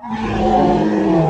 Amém.